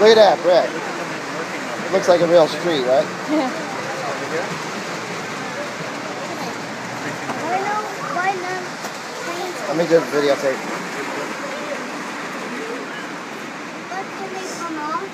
Look at that, Brett. Looks like a real street, right? Yeah. Why no, why no trains? Let me just videotape. What can they come off?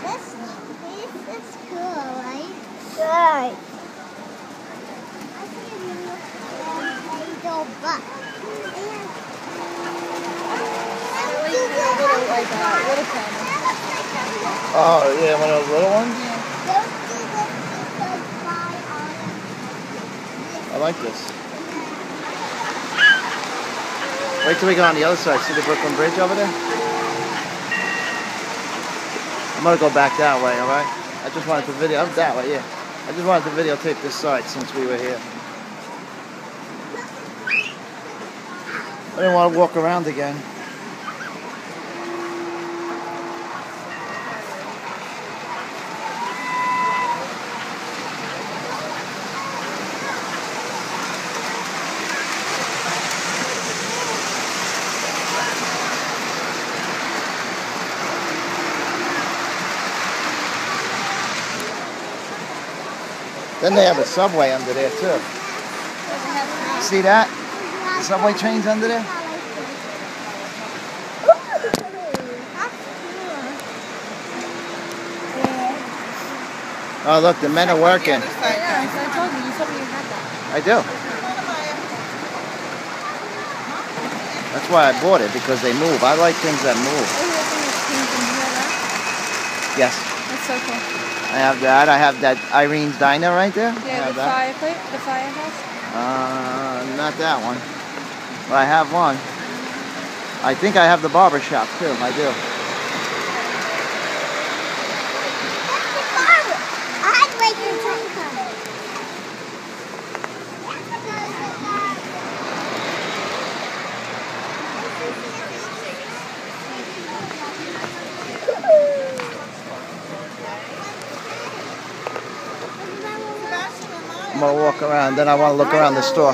This, this is cool, right? Right. I see a new little buck. Like uh, little Oh, yeah, one of those little ones? I like this. Wait till we go on the other side. See the Brooklyn Bridge over there? I'm gonna go back that way, alright? I just wanted to video, oh, that way, yeah. I just wanted to videotape this side since we were here. I didn't want to walk around again. Then they have a subway under there too. See that? The subway trains under there? Oh look, the men are working. I told you. You told me you had that. I do. That's why I bought it because they move. I like things that move. Oh, that thing is pink and you have that? Yes, That's so cool. I have that. I have that Irene's Diner right there. Yeah, the fireplace, the firehouse. Uh, not that one. But I have one. I think I have the barber shop too. I do. I'd like your train coming. I'm gonna walk around. Then I want to look around the store.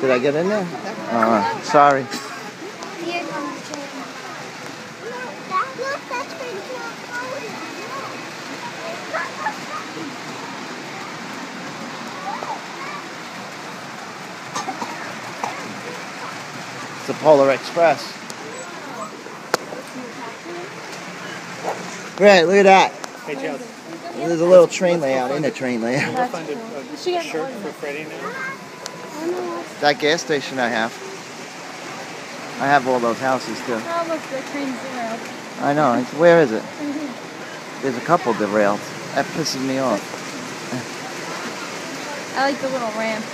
Did I get in there? Uh, sorry. It's a Polar Express. Right, look at that. Hey, Joe, There's a little train layout in the train layout. we'll find a, a shirt for Freddie now. That gas station I have. I have all those houses too. Oh, look, the train's derailed. I know. It's, where is it? Mm-hmm. There's a couple derailed. That pisses me off. I like the little ramp.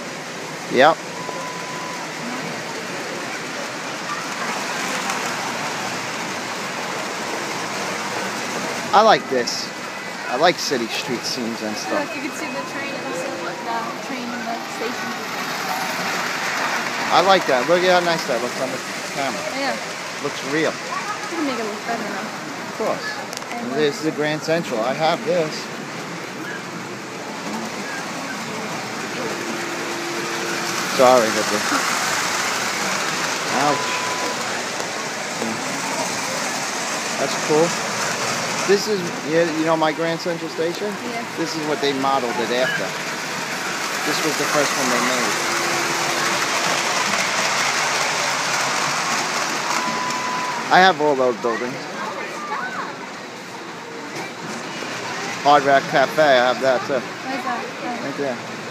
Yep. I like this. I like city street scenes and Look, stuff. you can see the train and the train and the station. I like that. Look at how nice that looks on the camera. Yeah, Looks real. you can make it look better now. Of course. And is the Grand Central. I have this. Sorry, but. Ouch. Hmm. That's cool. This is, you you know my Grand Central Station? Yeah. This is what they modeled it after. This was the first one they made. I have all those buildings. Hard Rock Cafe, I have that too. Right there.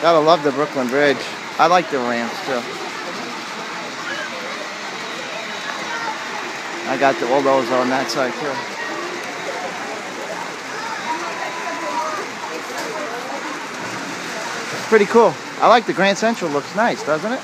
Gotta love the Brooklyn Bridge. I like the ramps too. I got the, all those on that side too. Pretty cool. I like the Grand Central. Looks nice, doesn't it?